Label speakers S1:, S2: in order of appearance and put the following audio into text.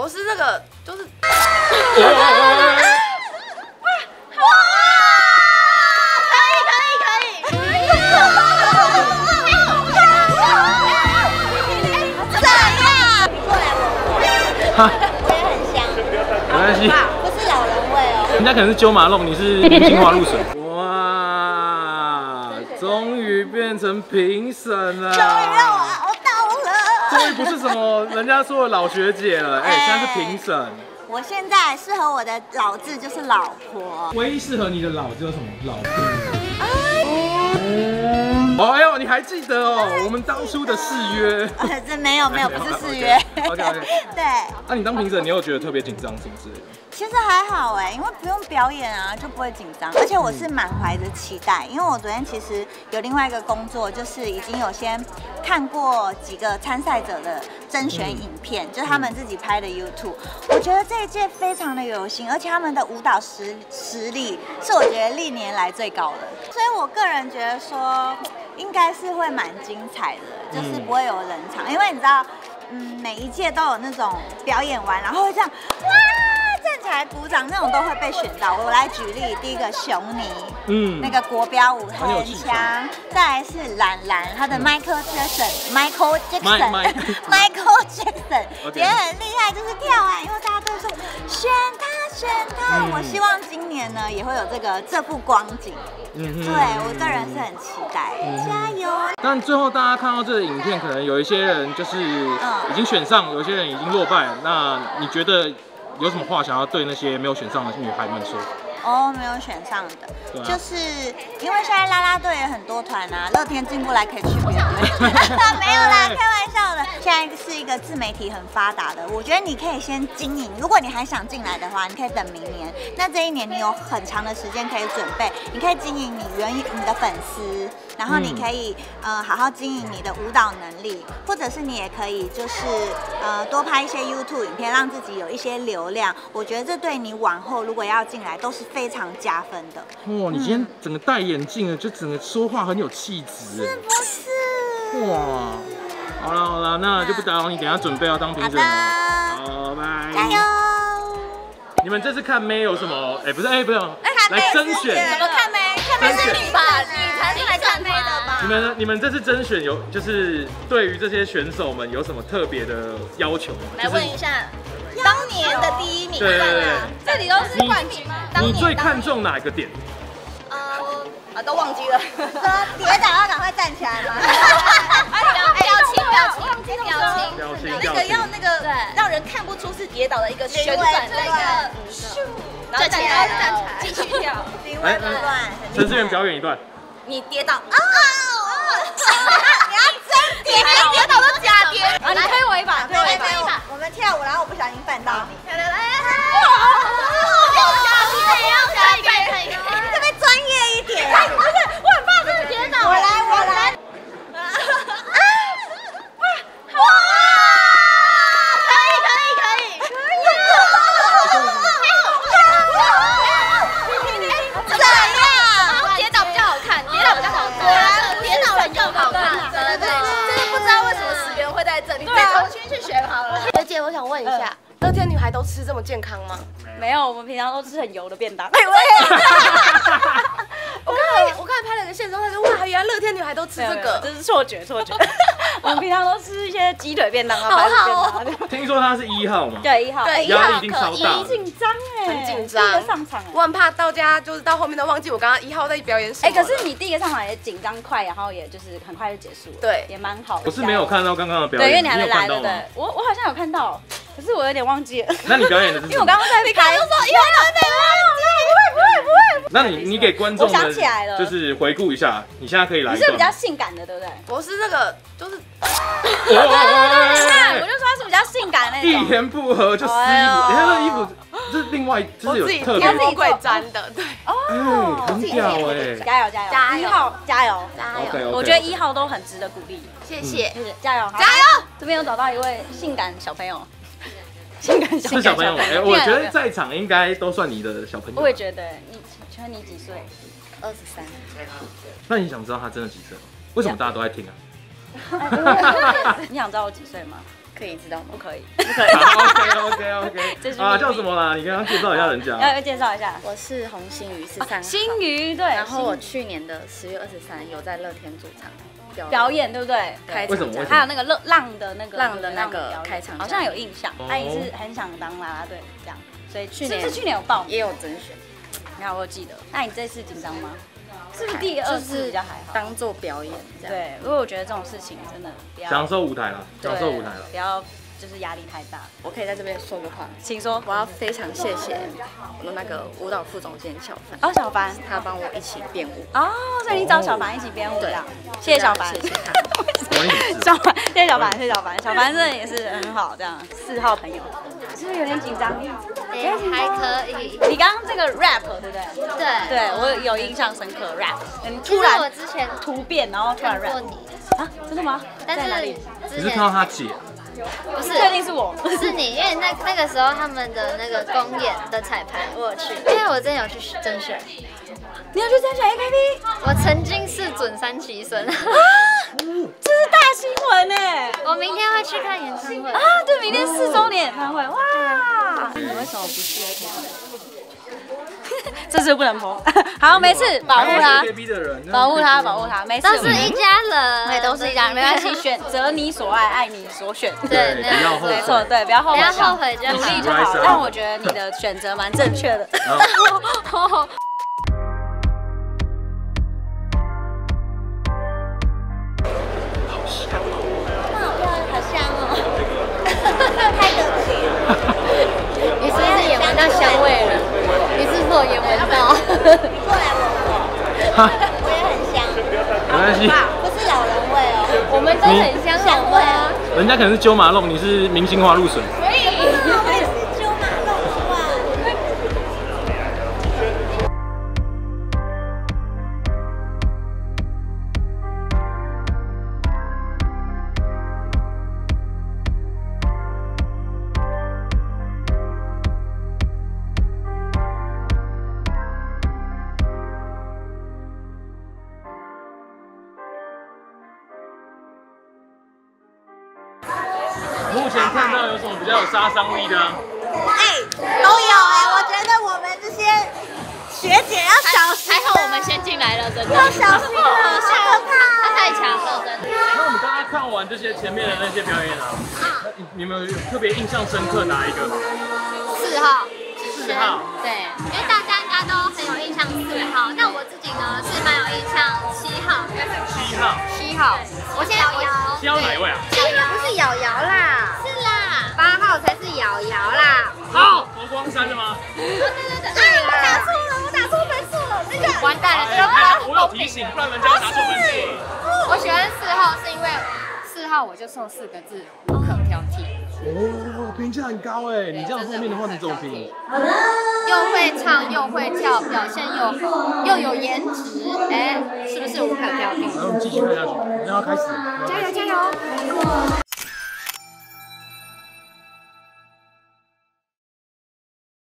S1: 我是那个，就是
S2: 哈，
S3: 我也很香，
S2: 没关系，
S3: 不是老人味哦。
S2: 人家可能是鸠马弄，你是明星花露水。哇，终于变成评审了，
S3: 终于让我。
S2: 终于不是什么人家说的老学姐了，哎、现在是评审。
S3: 我现在适合我的老字就是老婆。
S2: 唯一适合你的老字叫什么？老婆。哦，哎呦，你还记得哦？我们当初的誓约。
S3: 呃，这没有没有，不是誓约。对，
S2: 那、你当评审，你有觉得特别紧张什么之类的？
S3: 其实还好哎，因为不用表演啊，就不会紧张。而且我是满怀着期待，因为我昨天其实有另外一个工作，就是已经有先看过几个参赛者的甄选影片，就是他们自己拍的 YouTube。我觉得这一届非常的有心，而且他们的舞蹈实实力是我觉得历年来最高的，所以我个人觉得说应该是会蛮精彩的，就是不会有冷场，因为你知道。嗯，每一届都有那种表演完，然后会这样哇站起来鼓掌那种都会被选到。我来举例，第一个熊尼，
S2: 嗯。
S3: 那个国标舞
S2: 很
S3: 强，再来是兰兰，他的 Michael Jackson，Michael
S2: Mike- Mike
S3: Jackson，Michael Jackson 也很厉害，就是跳啊，因为大家都说选他选他，
S2: 嗯。
S3: 我希望今年呢也会有这个这部光景，
S2: 嗯
S3: 对我个人是很期待，加油！
S2: 但最后大家看到这个影片，可能有一些人就是
S3: 嗯。
S2: 已经选上，有一些人已经落败。那你觉得有什么话想要对那些没有选上的女孩们说？
S3: 哦，没有选上的，就是因为现在啦啦队也很多团啊，乐天进不来可以去别 没有啦，开玩笑的。现在是一个自媒体很发达的，我觉得你可以先经营，如果你还想进来的话，你可以等明年。那这一年你有很长的时间可以准备，你可以经营你原你的粉丝，然后你可以、呃好好经营你的舞蹈能力，或者是你也可以就是呃多拍一些 YouTube 影片，让自己有一些流量。我觉得这对你往后如果要进来都是非常加分的，
S2: 哇，你今天整个戴眼镜了，就整个说话很有气质是。
S3: 不是？
S2: 哇，好了好了，那就不打扰你，等下准备要当评审了。
S3: 好
S2: 好，拜。
S3: 加油！！
S2: 你们这次看妹有什么？哎，不是哎，不是，
S3: 看妹
S2: 来甄
S3: 甄选
S2: 选。
S3: 怎么看妹？看妹是你吧？
S1: 你才是来看妹的吧
S2: 你们你们这次甄选有就是对于这些选手们有什么特别的要求吗？
S1: 来问一下，当年的第一名，
S2: 对对对。对
S1: 这里都是冠军吗？当
S2: 你
S1: 年
S2: 最看重哪一个点？
S1: 呃啊都忘记了，
S3: 说跌倒要赶快站起来吗？
S1: 表表情表情表情
S2: 表情。
S1: 那个要那个让人看不出是跌倒的一个旋
S3: 旋
S1: 转
S3: 转
S1: 的一个咻，然后站起来站起来继续跳，
S3: 另外一段，
S2: 陈思源表演一段。
S1: 你跌倒。啊，
S3: 你要真跌
S1: 你跌倒都假跌，
S4: 我想问一下，乐天女孩都吃这么健康吗？
S5: 没有，我们平常都吃很油的便当。
S4: 我刚才我刚才拍了个线，之后他说哇，原来乐天女孩都吃这个。
S5: 这是错觉，错觉。我们平常都吃一些鸡腿便当啊，
S4: 好
S5: 白薯
S4: 好
S5: 便当啊。
S2: 听说他是一号嘛？
S5: 对，一号，
S4: 对，一号可以
S2: 一定超大。
S5: 很紧张哎，
S4: 很紧张
S5: 第一个上场哎。
S4: 我很怕到家就是到后面都忘记我刚刚一号在表演什么哎，
S5: 可是你第一个上场也紧张快，然后也就是很快就结束了，
S4: 对
S5: 也蛮好的。
S2: 我是没有看到刚刚的表
S5: 对，
S2: 演，
S5: 因为你还没来，对对？？我我好像有看到，可是我有点忘记了，
S2: 那你表演的是？
S5: 因为我刚刚在你开，就说因为还没忘记，不会不会不会。
S2: 那你你给观众
S5: 我想起来了
S2: 就是回顾一下，你现在可以来
S5: 你是比较。性感的，对不对？
S1: 我是这个就是
S5: 你看，
S2: 哦
S5: 我就说他是比较性感那种
S2: 一
S5: 种。
S2: 言不合就撕衣服，你看这衣服这是另外，这是有
S4: 我自己
S2: 特别的，
S4: 天富贵粘的，对。
S2: 哦，很屌哎。
S5: 加油加油！
S4: 加油
S5: 一号加油！
S4: 加油，
S5: 我觉得一号都很值得鼓励，
S4: 谢谢。
S5: 就是加油！好
S4: 加油！
S5: 这边有找到一位性感小朋友，性感小
S2: 是小朋友，哎，我觉得
S5: 在，
S2: 场应该都算你的小朋友。
S5: 我也觉得你，请问你几岁？二十三。
S2: 那你想知道他真的几岁吗？为什么大家都在听啊？
S5: 你想知道我几岁吗？
S6: 可以知道吗？
S7: 不可以。
S5: 不可以。
S2: 好，OK OK
S7: 这是
S2: OK。啊，叫什么啦？你刚刚介绍一下人家。
S5: 要介绍一下，
S6: 我是红星鱼十三号，
S7: 新鱼对，
S6: 然后我去年的十月二十三有在乐天主场表
S7: 表演对不对？
S6: 开
S2: 为什么
S6: 场
S7: 还有那个浪浪的那个
S6: 浪的那个
S7: 表演
S6: 开场
S7: 好像有印象。
S5: 阿姨是很想当啦啦队这样，所以去
S7: 是不
S5: 年
S7: 是去年有报名？
S6: 也有甄选，
S7: 你看我记得，
S5: 那你这次紧张吗？
S7: 是不是第二次比较还好？
S6: 当做表演这样。
S5: 对，
S7: 因为我觉得这种事情真的
S2: 享受舞台了，享受舞台了
S5: 不。要就是压力太大。
S6: 我可以在这边说个话，
S5: 请说。
S6: 我要非常谢谢我的那个舞蹈副总监小凡，
S5: 哦，小凡。
S6: 他帮我一起编舞。
S5: 哦，所以你找小凡一起编舞这样，谢谢小凡？小凡，谢谢小凡，谢谢小凡，小凡真的也是很好，这样四号朋友，是不是有点紧张？
S1: 也还可以。
S5: 你刚刚这个 rap 对不对？
S1: 对
S5: 对我有印象深刻 rap，你
S1: 其实
S5: 突然
S1: 我之前
S5: 突变，然后突然 rap
S1: 你，
S5: 啊，真的吗？
S1: 但是
S5: 在哪里？
S1: 之
S2: 你是看到
S1: 前
S2: 他姐，
S1: 不是
S5: 确定是我？
S1: 不是你，因为那那个时候他们的那个公演的彩排我去，因为我之前有去甄选，
S5: 你要去甄选 AKB？
S1: 我曾经是准三期生啊，
S5: 这是大新闻哎！
S1: 我明天会去看演唱会
S5: 啊，对，明天四周年演唱会，哇！你为什么不去 AKB？这次不能碰。好，没事，保护他，保护他，保护他，没事。
S1: 都是一家人，
S5: 对，都是一家人，没关系，选择你所爱，爱你所选。
S1: 对，
S2: 对，
S1: 那样
S2: 不要后悔。
S5: 没错，对，不要后悔，
S1: 不要后悔就好
S5: 努力就好。但我觉得你的选择蛮正确的。
S2: 然后
S5: 好香哦，太得体了。
S1: 你是不是也闻到香味了？你是否也闻到？
S5: 你过来闻我，我也很香，
S2: 没关系，
S5: 不是老人。
S1: 我们都很香，好吗？
S2: 人家可能是揪马弄，你是明星花露水。看到有什么比较有杀伤力的啊？
S5: 哎，都有哎，我觉得我们这些学姐要小心，
S1: 还好我们先进来了，真的。
S5: 要小心了，好可怕。
S1: 他太强了，真的。
S2: 那我们刚刚看完这些前面的那些表演啊，那你你们有特别印象深刻哪一个？
S1: 四号，
S2: 四号。
S1: 对，因为大家应该都很有印象四号，但我自己呢是蛮有印象七号。
S2: 七号。
S1: 七号，我现在我
S2: 七号哪一位啊？
S1: 七号不是瑶瑶啦，瑶瑶啦。
S2: 好，佛光山的吗？
S1: 对对对，啊，我打错了，我打错分数了，那个完蛋了，这个不
S2: 哎我有。提醒，不然人家会拿错分数。
S1: 我喜欢四号是因为四号我就送四个字，无可挑剔。
S2: 哦，评价很高哎，你这样后面的话你怎么评？
S1: 又会唱又会跳，表现又好，又有颜值，哎，是不是无可挑剔？
S2: 然后继续看下去，让它开始。
S1: 加油加油！